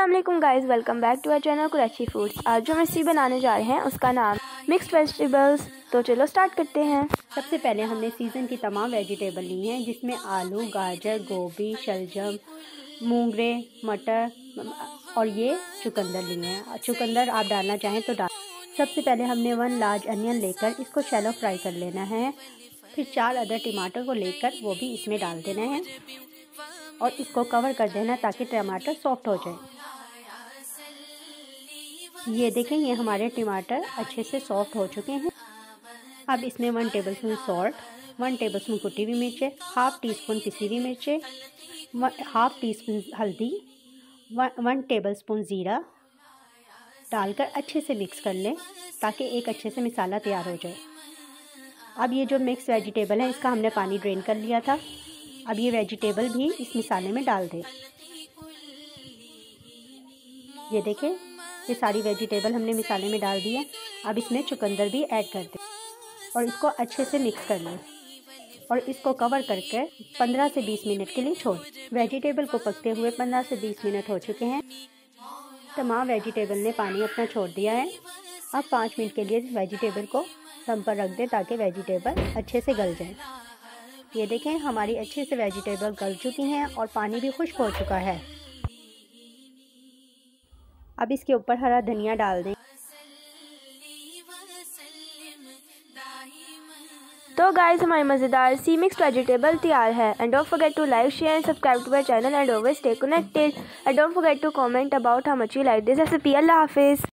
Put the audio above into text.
अस्सलाम वालेकुम guys welcome back to our channel Qureshi foods आज जो रेसिपी बनाने जा रहे हैं, उसका नाम मिक्स्ड वेजिटेबल्स तो चलो स्टार्ट करते हैं। सबसे पहले हमने सीज़न की तमाम वेजिटेबल ली हैं, जिसमें आलू, गाजर, गोभी, शलजम, मूंगरे, मटर, और ये चुकंदर लिए हैं। चुकंदर आप डालना चाहें तो डाल। सबसे पहले हमने वन लार्ज अनियन लेकर इसको शैलो फ्राई कर लेना है। फिर चार अदर टमाटर को लेकर वो भी इसमें डाल देना है। और इसको कवर कर देना ताकि टमाटर सॉफ्ट हो जाए। ये देखें, ये हमारे टमाटर अच्छे से सॉफ्ट हो चुके हैं। अब इसमें one tablespoon salt one tablespoon कुटी हुई मिर्चें हाफ़ टी स्पून पिसी हुई मिर्चें हाफ़ टी स्पून हल्दी वन टेबल स्पून ज़ीरा डालकर अच्छे से मिक्स कर लें ताकि एक अच्छे से मसाला तैयार हो जाए। अब ये जो मिक्स वेजिटेबल है, इसका हमने पानी ड्रेन कर लिया था। अब ये वेजिटेबल भी इस मिसाले में डाल दें। ये देखें ये सारी वेजिटेबल हमने मिसाले में डाल दी है। अब इसमें चुकंदर भी ऐड कर दें। और इसको अच्छे से मिक्स कर लें। और इसको कवर करके 15 से 20 मिनट के लिए छोड़ वेजिटेबल को पकते हुए 15 से 20 मिनट हो चुके हैं। तमाम वेजिटेबल ने पानी अपना छोड़ दिया है। अब पाँच मिनट के लिए वेजिटेबल को दम पर रख दें ताकि वेजिटेबल अच्छे से गल जाए। ये देखें, हमारी अच्छे से वेजिटेबल गल चुकी हैं और पानी भी खुश्क हो चुका है। अब इसके ऊपर हरा धनिया डाल दें। तो गाइस हमारी मज़ेदार सी मिक्स वेजिटेबल तैयार है। And don't forget to like share and subscribe to my channel and always stay connected and don't forget to comment about how much you like this recipe अल्लाह हाफिज़